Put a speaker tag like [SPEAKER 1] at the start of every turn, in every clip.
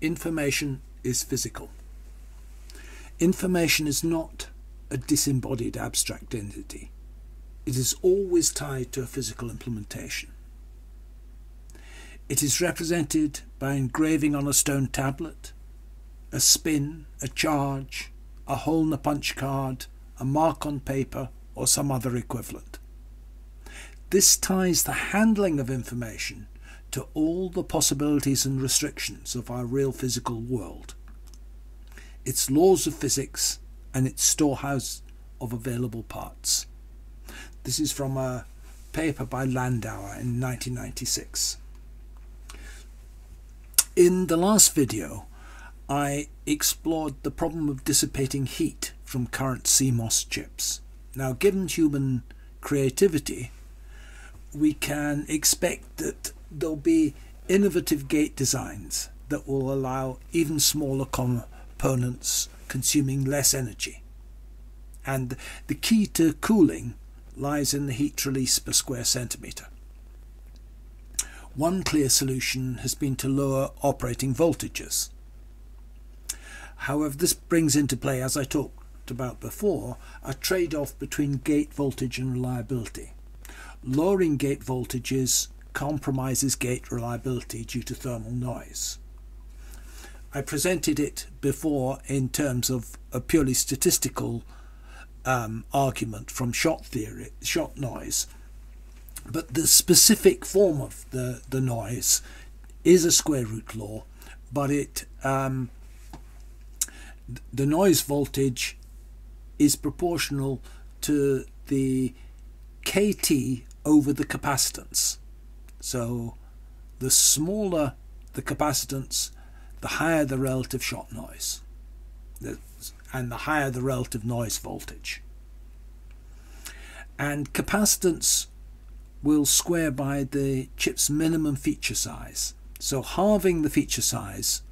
[SPEAKER 1] information is physical. Information is not a disembodied abstract entity. It is always tied to a physical implementation. It is represented by engraving on a stone tablet, a spin, a charge, a hole in a punch card, a mark on paper, or some other equivalent. This ties the handling of information to all the possibilities and restrictions of our real physical world, its laws of physics, and its storehouse of available parts. This is from a paper by Landauer in 1996. In the last video, I explored the problem of dissipating heat from current CMOS chips. Now, given human creativity, we can expect that there'll be innovative gate designs that will allow even smaller components consuming less energy. And the key to cooling lies in the heat release per square centimetre. One clear solution has been to lower operating voltages. However, this brings into play, as I talked about before, a trade-off between gate voltage and reliability. Lowering gate voltages compromises gate reliability due to thermal noise. I presented it before in terms of a purely statistical um, argument from shot theory, shot noise, but the specific form of the, the noise is a square root law, but it um, the noise voltage is proportional to the kT over the capacitance. So the smaller the capacitance, the higher the relative shot noise, and the higher the relative noise voltage. And capacitance will square by the chip's minimum feature size. So halving the feature size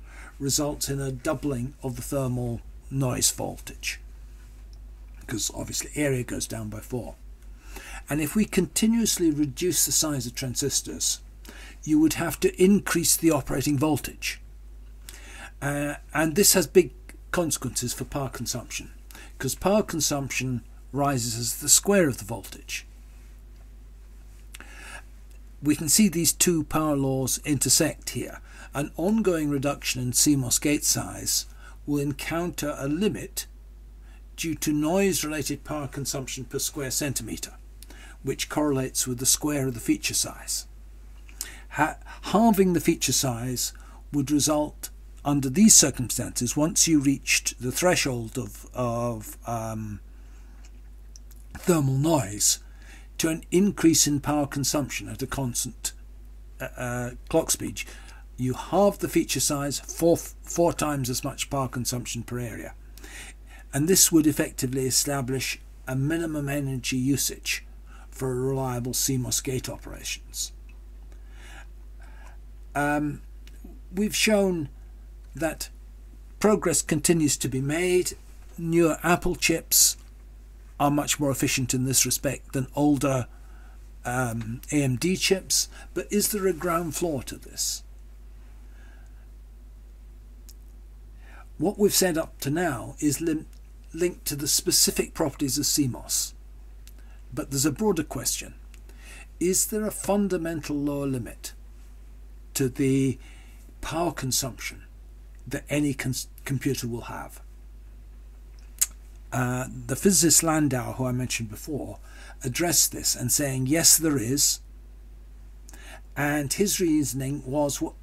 [SPEAKER 1] results in a doubling of the thermal noise voltage because obviously area goes down by 4. And if we continuously reduce the size of transistors, you would have to increase the operating voltage. Uh, and this has big consequences for power consumption because power consumption rises as the square of the voltage we can see these two power laws intersect here. An ongoing reduction in CMOS gate size will encounter a limit due to noise-related power consumption per square centimetre, which correlates with the square of the feature size. Ha halving the feature size would result under these circumstances, once you reached the threshold of, of um, thermal noise, to an increase in power consumption at a constant uh, uh, clock speed. You halve the feature size, four, four times as much power consumption per area. And this would effectively establish a minimum energy usage for reliable CMOS gate operations. Um, we've shown that progress continues to be made. Newer Apple chips are much more efficient in this respect than older um, AMD chips, but is there a ground floor to this? What we've said up to now is linked to the specific properties of CMOS. But there's a broader question. Is there a fundamental lower limit to the power consumption that any computer will have? Uh, the physicist Landauer, who I mentioned before, addressed this and saying, yes, there is. And his reasoning was what,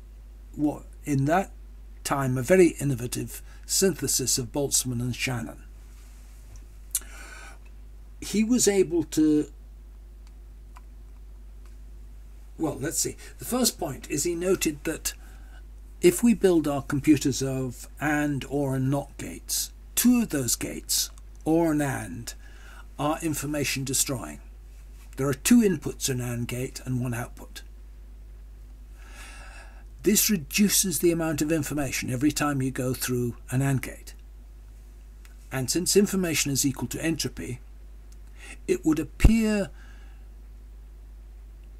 [SPEAKER 1] what in that time a very innovative synthesis of Boltzmann and Shannon. He was able to well, let's see. The first point is he noted that if we build our computers of AND or and NOT gates, two of those gates or an AND are information destroying. There are two inputs in an AND gate and one output. This reduces the amount of information every time you go through an AND gate. And since information is equal to entropy, it would appear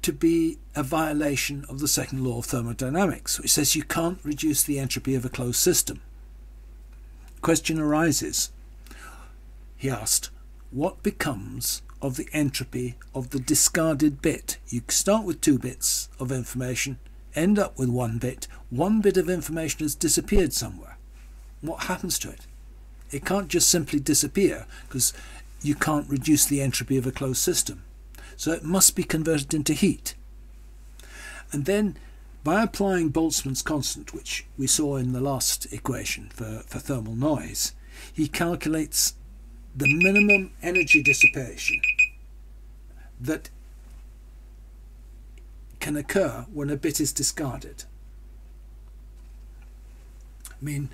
[SPEAKER 1] to be a violation of the second law of thermodynamics, which says you can't reduce the entropy of a closed system. question arises. He asked, what becomes of the entropy of the discarded bit? You start with two bits of information, end up with one bit. One bit of information has disappeared somewhere. What happens to it? It can't just simply disappear because you can't reduce the entropy of a closed system. So it must be converted into heat. And then by applying Boltzmann's constant, which we saw in the last equation for, for thermal noise, he calculates the minimum energy dissipation that can occur when a bit is discarded. I mean,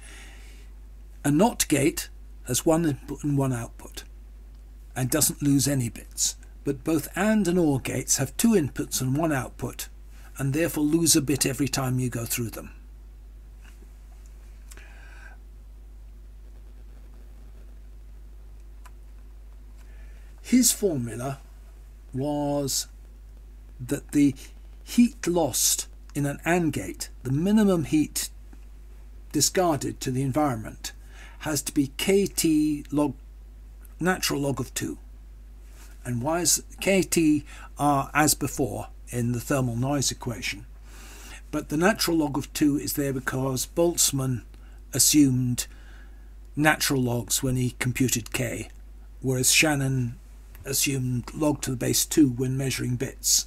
[SPEAKER 1] a NOT gate has one input and one output and doesn't lose any bits. But both AND and OR gates have two inputs and one output and therefore lose a bit every time you go through them. His formula was that the heat lost in an AND gate, the minimum heat discarded to the environment, has to be kT log natural log of 2. And why is kT are as before in the thermal noise equation. But the natural log of 2 is there because Boltzmann assumed natural logs when he computed k, whereas Shannon assumed log to the base 2 when measuring bits.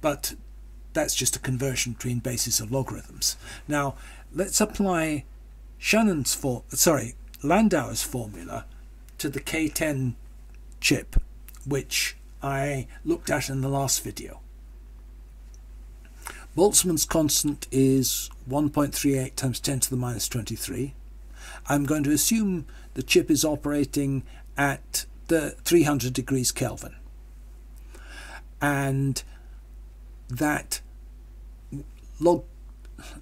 [SPEAKER 1] But that's just a conversion between bases of logarithms. Now, let's apply Shannon's for sorry, Landauer's formula to the K10 chip, which I looked at in the last video. Boltzmann's constant is 1.38 times 10 to the minus 23. I'm going to assume the chip is operating at the 300 degrees Kelvin. And that log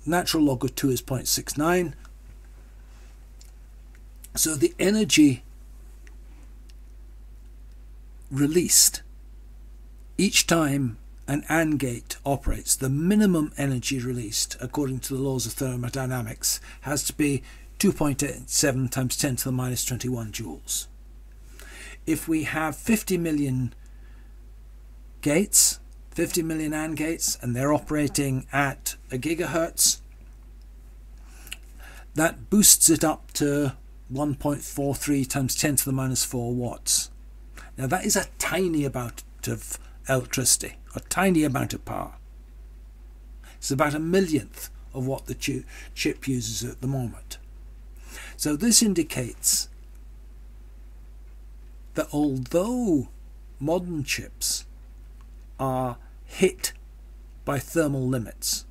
[SPEAKER 1] natural log of 2 is 0.69. So the energy released each time an AND gate operates, the minimum energy released, according to the laws of thermodynamics, has to be 2.87 times 10 to the minus 21 joules. If we have 50 million gates, 50 million AND gates, and they're operating at a gigahertz, that boosts it up to 1.43 times 10 to the minus 4 watts. Now that is a tiny amount of electricity a tiny amount of power. It's about a millionth of what the chip uses at the moment. So this indicates that although modern chips are hit by thermal limits,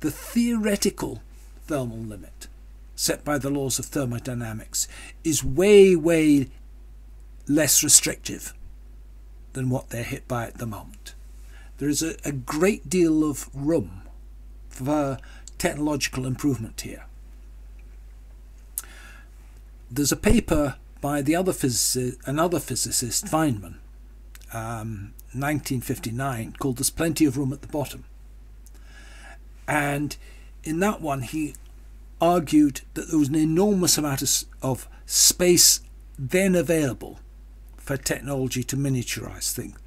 [SPEAKER 1] the theoretical thermal limit set by the laws of thermodynamics is way, way less restrictive than what they're hit by at the moment. There is a, a great deal of room for technological improvement here. There's a paper by the other physicist, another physicist, Feynman, um, 1959, called "There's Plenty of Room at the Bottom," and in that one he argued that there was an enormous amount of, of space then available for technology to miniaturize things.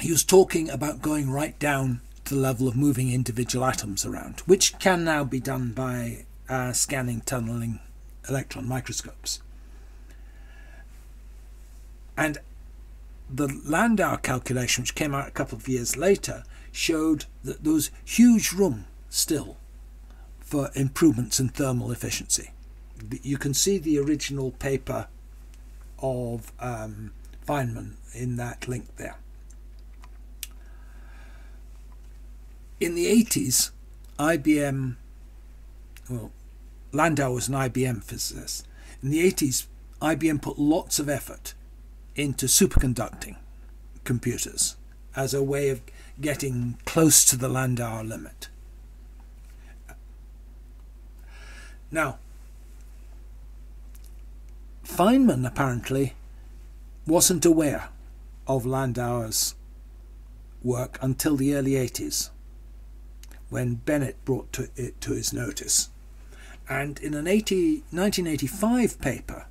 [SPEAKER 1] He was talking about going right down to the level of moving individual atoms around, which can now be done by uh, scanning tunneling electron microscopes. And the Landauer calculation, which came out a couple of years later, showed that there was huge room still for improvements in thermal efficiency you can see the original paper of um, Feynman in that link there. In the 80s, IBM, well, Landauer was an IBM physicist. In the 80s, IBM put lots of effort into superconducting computers as a way of getting close to the Landauer limit. Now, Feynman apparently wasn't aware of Landauer's work until the early 80s when Bennett brought to it to his notice. And in an 80, 1985 paper,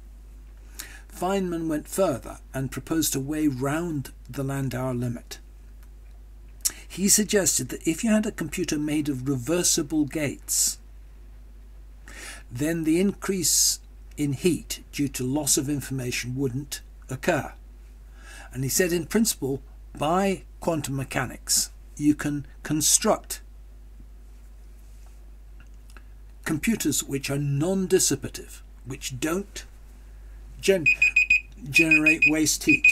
[SPEAKER 1] Feynman went further and proposed a way round the Landauer limit. He suggested that if you had a computer made of reversible gates, then the increase in heat due to loss of information wouldn't occur. And he said, in principle, by quantum mechanics, you can construct computers which are non-dissipative, which don't gen generate waste heat.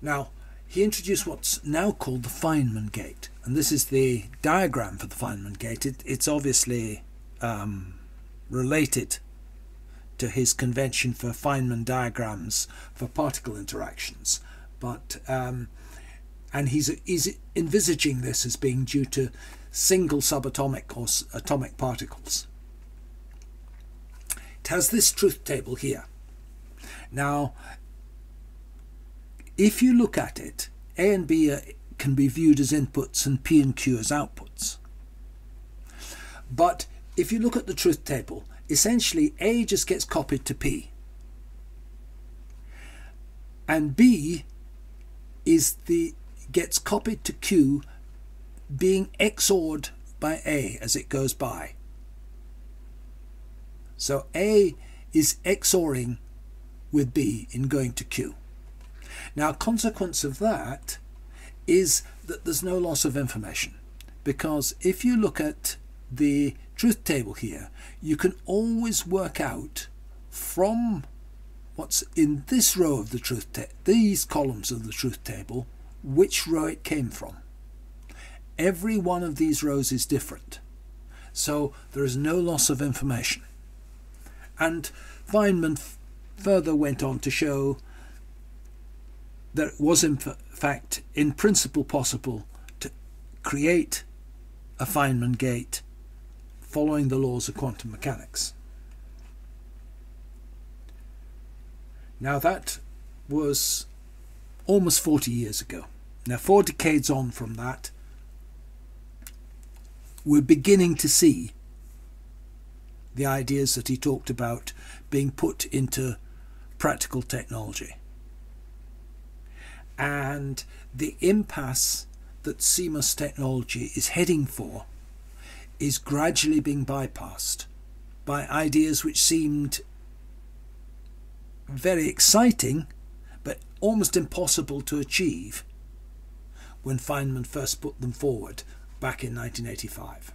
[SPEAKER 1] Now, he introduced what's now called the Feynman gate, and this is the diagram for the Feynman gate. It, it's obviously um, related to his convention for Feynman diagrams for particle interactions, but um, and he's, he's envisaging this as being due to single subatomic or atomic particles. It has this truth table here. Now, if you look at it, A and B are, can be viewed as inputs and P and Q as outputs. But if you look at the truth table, essentially A just gets copied to P. And B is the gets copied to Q being XORed by A as it goes by. So A is XORing with B in going to Q. Now, consequence of that is that there's no loss of information because if you look at the truth table here, you can always work out from what's in this row of the truth table, these columns of the truth table, which row it came from. Every one of these rows is different. So there is no loss of information. And Feynman further went on to show that it was in fact in principle possible to create a Feynman gate following the laws of quantum mechanics. Now that was almost 40 years ago. Now, four decades on from that, we're beginning to see the ideas that he talked about being put into practical technology. And the impasse that CMOS technology is heading for is gradually being bypassed by ideas which seemed very exciting but almost impossible to achieve when Feynman first put them forward back in 1985.